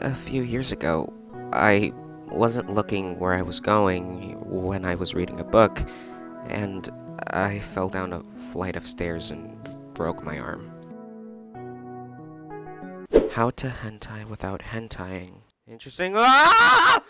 A few years ago, I wasn't looking where I was going when I was reading a book, and I fell down a flight of stairs and broke my arm. How to hentai without hentaiing. Interesting. Ah!